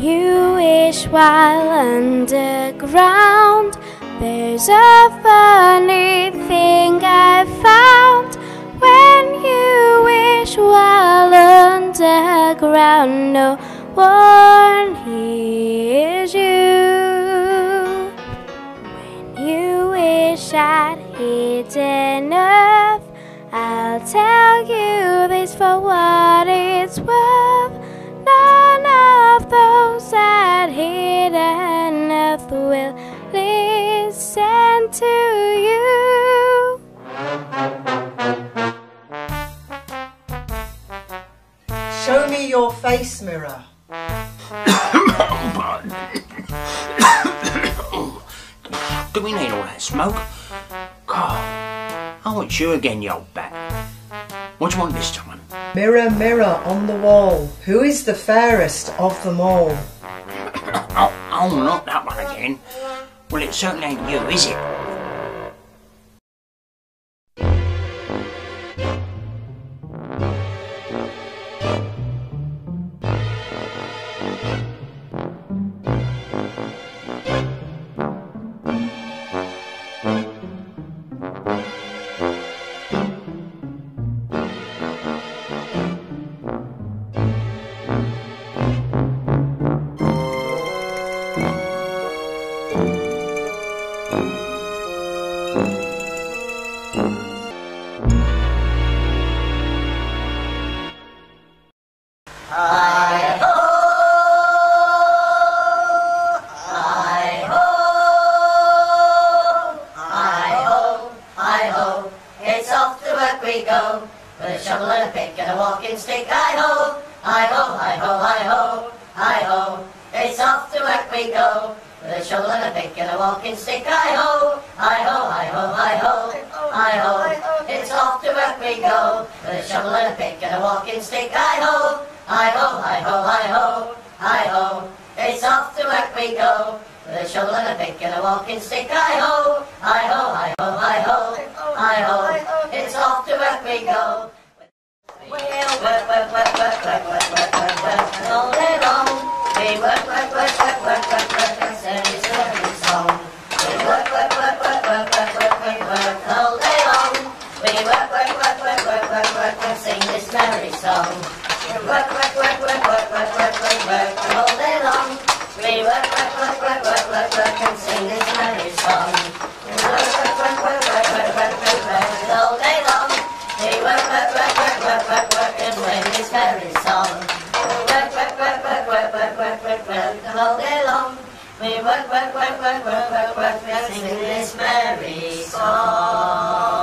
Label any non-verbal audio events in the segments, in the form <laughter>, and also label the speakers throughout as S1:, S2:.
S1: you wish while underground, there's a funny thing I found. When you wish while underground, no one hears you. When you wish at hidden earth, I'll tell you this for what it's worth. None of those at hidden earth will listen to you.
S2: Show me your face mirror. <coughs>
S3: Do we need all that smoke? God, I want you again, you old bat. What do you want this time?
S2: Mirror, mirror on the wall, who is the fairest of them all?
S3: Oh, oh, not that one again. Well, it certainly ain't you, is it?
S4: Stick. Hi-ho, hi-ho, hi-ho, hi-ho, hi-ho. It's off to work we go. With a shovel and a pick and a walking stick. Hi-ho, hi-ho, hi-ho, hi-ho, hi-ho. It's off to work we go. With a shovel and a pick and a walking stick. Work, work, all day long. We work, work, work, work, work, work, work, and sing this merry song. Work, work, work, work, work, work, work, work, work, all day long. We work, work, work, work, work, work, work, and sing this merry song. Work, work, work, work, work, work, work, work, work, all day long. We work, work, work, work, work, work, work, and sing this merry song. work, work, work, work, work, work, work, we are singing this merry song.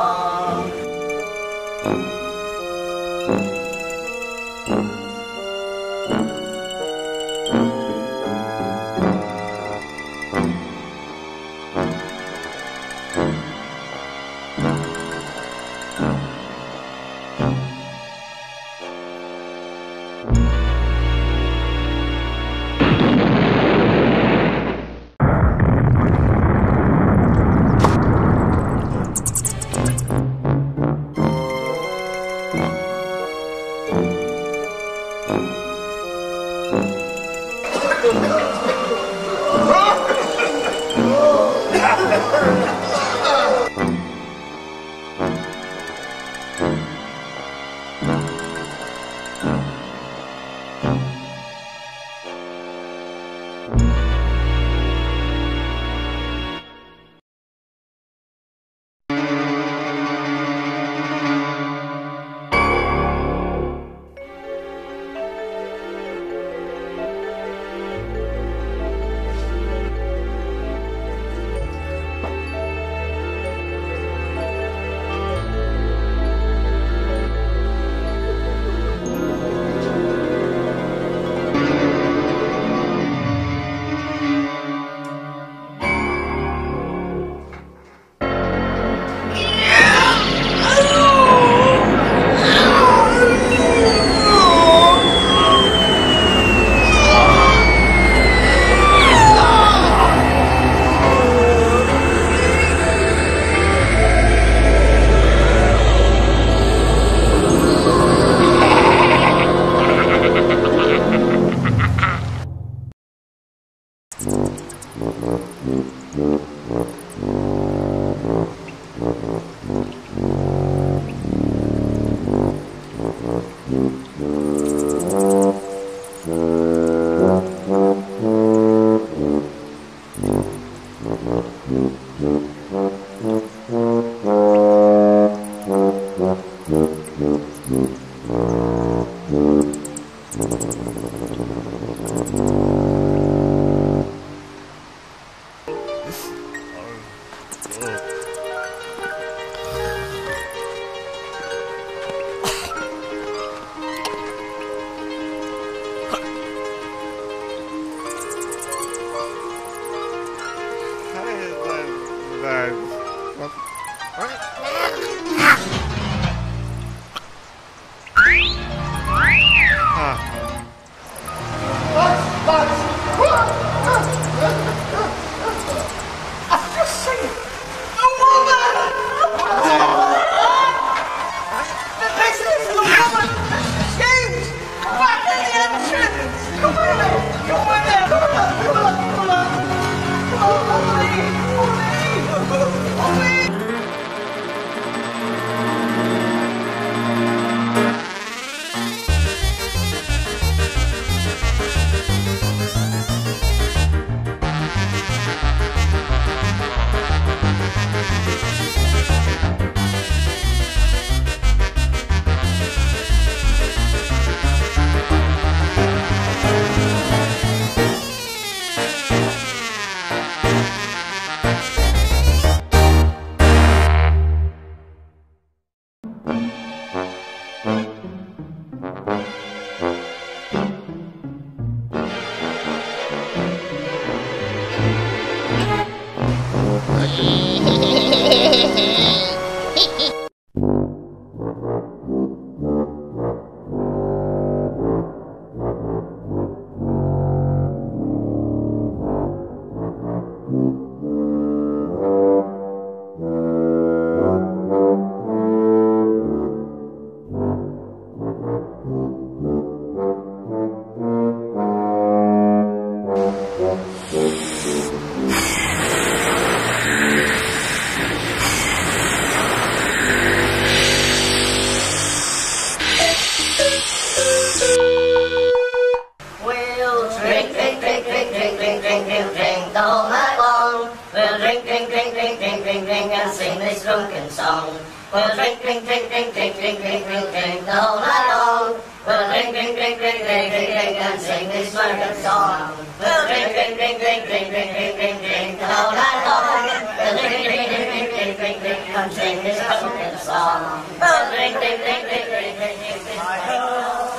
S4: Drink, drink, drink, drink, drink, drink, and sing this drunken song. Drink, drink, drink, drink, drink, drink, drink, drink, drink, the whole night long. Drink, drink, drink, drink, drink, drink, drink, and sing this drunken song. Well, drink, drink, drink, drink, drink, drink, drink, drink, drink, the night long. Well, drink, drink, drink, drink, drink, drink, drink, and sing this drunken song. Well, drink, drink, drink, drink, drink, drink, drink, drink.
S5: I ho,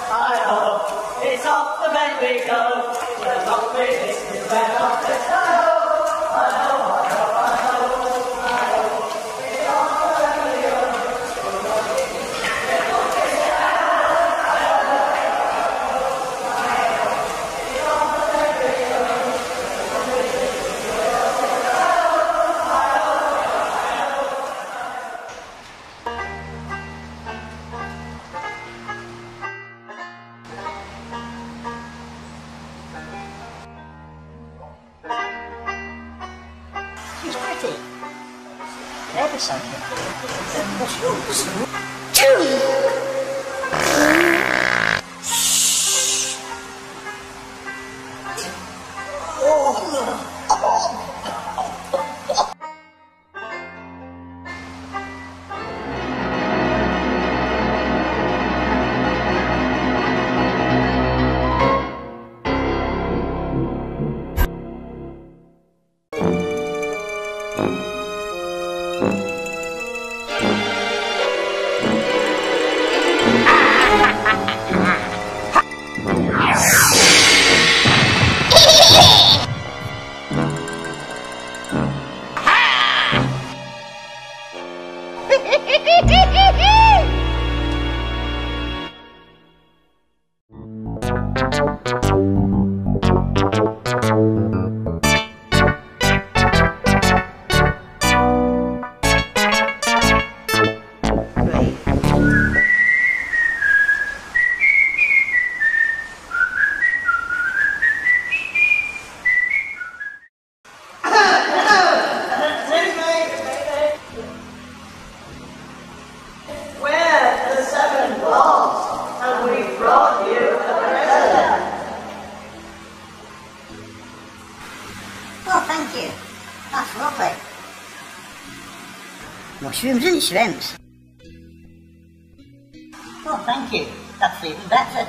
S5: I ho, it's off the bed we go. We're
S6: not finished,
S5: we're the
S6: time. episode. Choose! Choose! And shrimps. Oh, thank you. That's even better.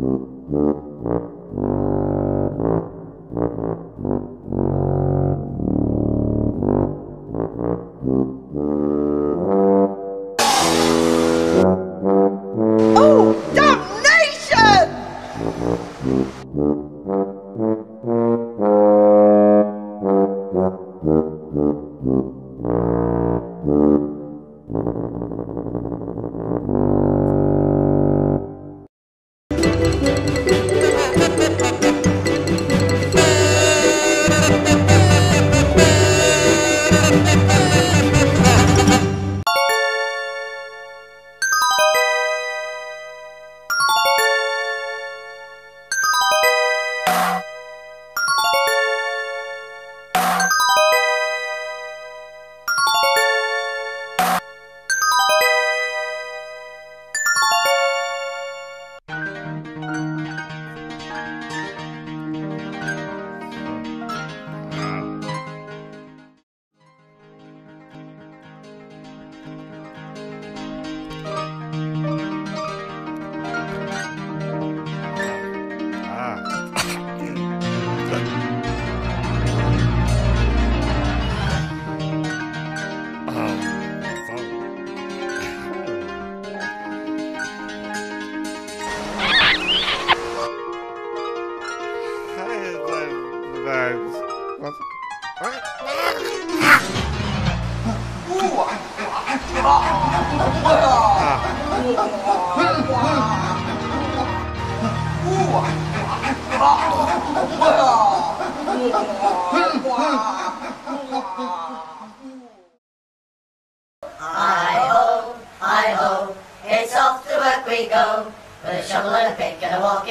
S4: Mm-hmm.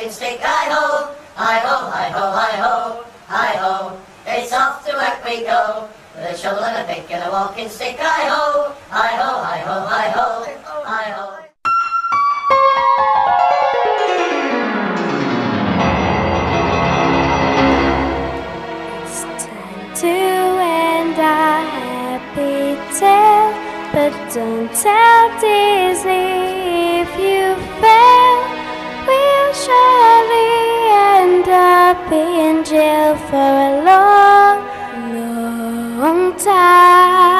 S4: Walking stick. Hi-ho, hi-ho, hi-ho, hi-ho, hi-ho, it's off to work we go. With a shovel and a pick and a walking stick. Hi-ho, hi-ho, hi-ho, hi-ho, hi-ho.
S1: To end our happy tale, but don't tell for a long, long time.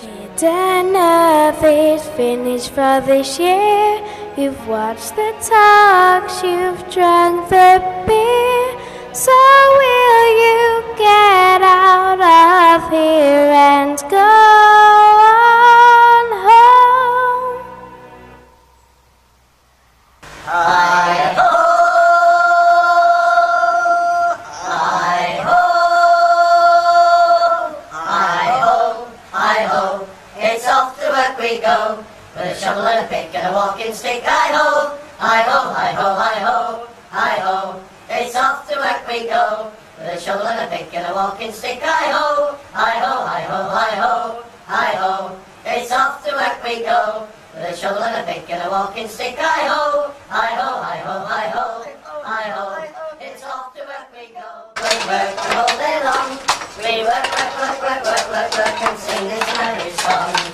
S1: Hidden Earth is finished for this year. You've watched the talks, you've drunk the beer. So will you get out of here and go
S4: and a pick and a walking stick. Hi-ho, hi-ho, hi-ho, hi-ho, hi-ho, it's off to work we go. With a shovel and a pick and a walking stick. Hi-ho, hi-ho, hi-ho, hi-ho, hi-ho, it's off to work we go. With a shovel and a pick and a walking stick. Hi-ho, hi-ho, hi-ho, hi-ho, hi-ho, it's off to work we go. Work, work, whole day long. We work, work, work, work, work, work, work, and sing this merry song.